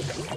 Yeah.